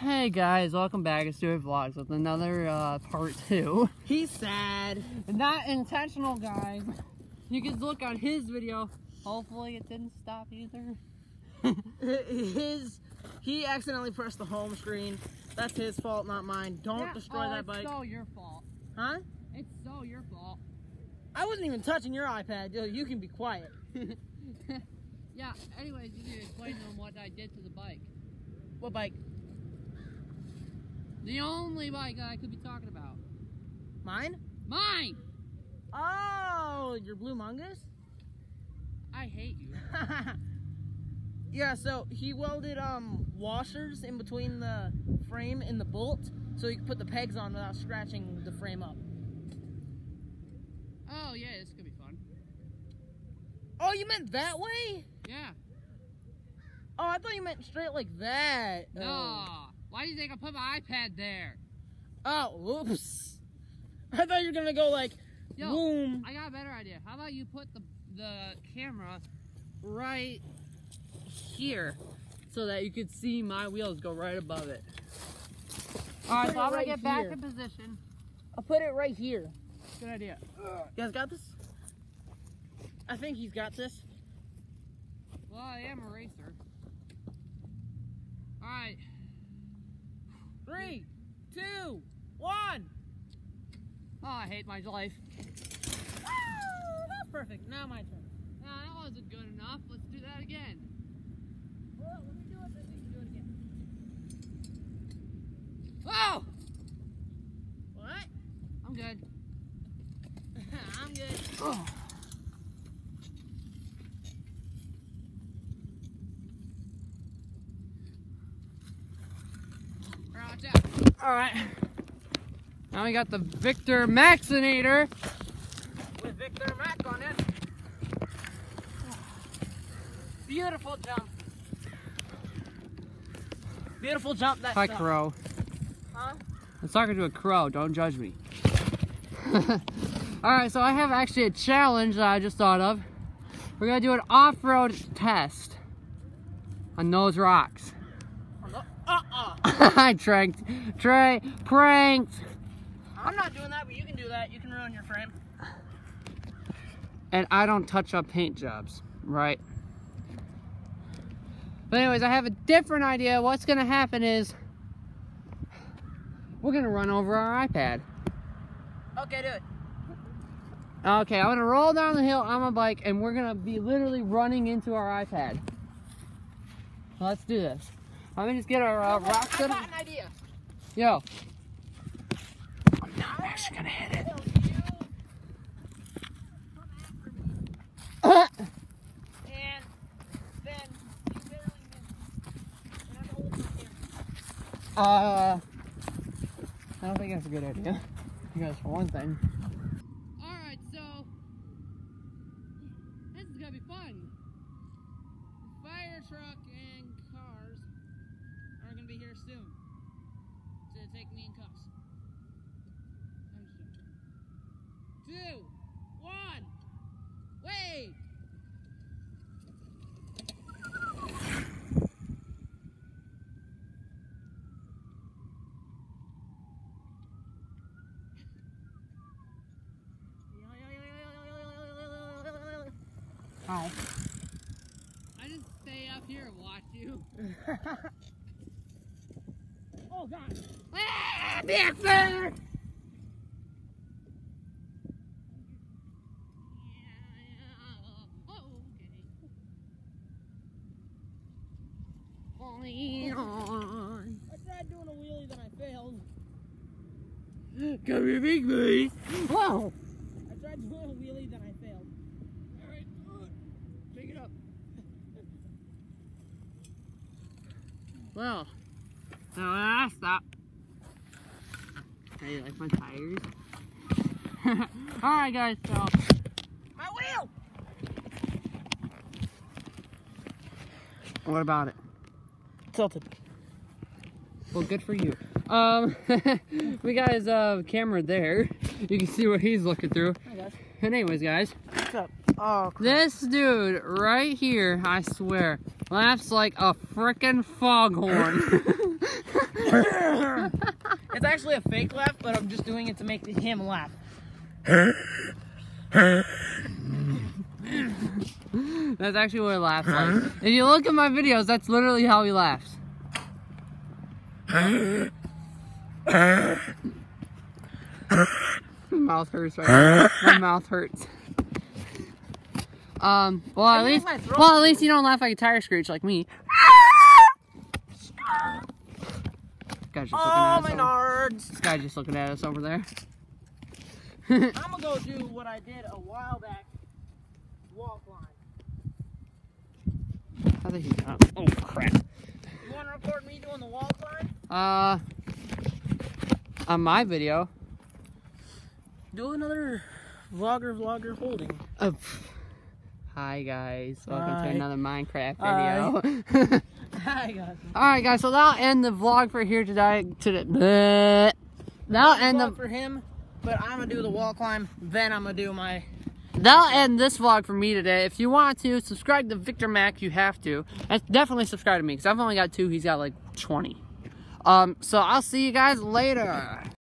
Hey guys, welcome back to Stuart Vlogs with another uh, part two. He's sad. Not intentional, guys. You can look on his video. Hopefully it didn't stop either. His, he accidentally pressed the home screen. That's his fault, not mine. Don't Yeah, destroy oh, that bike. it's so your fault. Huh? It's so your fault. I wasn't even touching your iPad. Yo, You can be quiet. yeah, anyways, you need to explain to him what I did to the bike. What bike? The only bike that I could be talking about. Mine? Mine! Oh, your Blue Mungus? I hate you. yeah, so he welded um washers in between the frame and the bolt so he could put the pegs on without scratching the frame up. Oh yeah, this could be fun. Oh, you meant that way? Yeah. Oh, I thought you meant straight like that. No. Oh. Why do you think I put my iPad there? Oh, oops. I thought you were gonna go like, Yo, boom. I got a better idea. How about you put the the camera right here so that you could see my wheels go right above it. All right, so I'm gonna right get back here. in position. I'll put it right here. Good idea. You guys got this? I think he's got this. Well, I am a racer. All right. Three, two, one. Oh, I hate my life. Oh, that's perfect. Now my turn. Nah, that wasn't good enough. Let's do that again. Well, let me do it, then we can do it again. Oh, What? I'm good. I'm good. Oh. All right. Now we got the Victor Maxinator. With Victor Mack on it. Beautiful jump. Beautiful jump. That Hi. Crow. Huh? I'm talking to a crow. Don't judge me. All right, so I have actually a challenge that I just thought of. We're gonna do an off-road test on those rocks. Uh-uh. I tranked, Trey, pranked. I'm not doing that, but you can do that. You can ruin your frame. and I don't touch up paint jobs, right? But anyways, I have a different idea. What's gonna happen is we're gonna run over our iPad. Okay, do it. Okay, I'm gonna roll down the hill on my bike and we're gonna be literally running into our iPad. Let's do this. Let me just get our uh, rocks I in. got an idea. Yo. I'm not actually gonna hit it. And then you barely missed. And I'm holding my camera. Uh, I don't think that's a good idea. Because for one thing. Alright, so this is gonna be fun. Fire truck and cars are gonna be here soon to take me in cuffs. I'm just joking. Two, one, wait! Hi. I just stay up here and watch you. oh God. Ah, on. I tried doing a wheelie, then I failed. Come here, big boy. Whoa! I tried doing a wheelie, then I failed. Alright, pick it up. Well, now I stop. Hey, like my tires? Alright, guys, so. My wheel. What about it? Tilted. Well, good for you. Um, we got his uh, camera there. You can see what he's looking through. Hi guys. And anyways, guys, What's up? Oh, this dude right here, I swear, laughs like a frickin' foghorn. it's actually a fake laugh, but I'm just doing it to make him laugh. That's actually what he laughs like. If you look at my videos, that's literally how he laughs. my mouth hurts right now. My mouth hurts. Um, well at least well at least you don't laugh like a tire screech like me. Guy's just looking Oh, at my us over, nards. this guy just looking at us over there. I'm gonna go do what I did a while back. Wall climb. I think he's got Oh crap. You wanna record me doing the wall climb? Uh on my video. Do another vlogger vlogger holding. Uh, hi guys, welcome Hi. to another Minecraft Hi. video. Hi guys. Alright guys, so that'll end the vlog for here today. Today. That'll end the for him, but I'm gonna do the wall climb. Then I'm gonna do my. that'll end this vlog for me today. If you want to subscribe to Victor Mack, you have to. And definitely subscribe to me because I've only got two. He's got like 20. Um, so I'll see you guys later.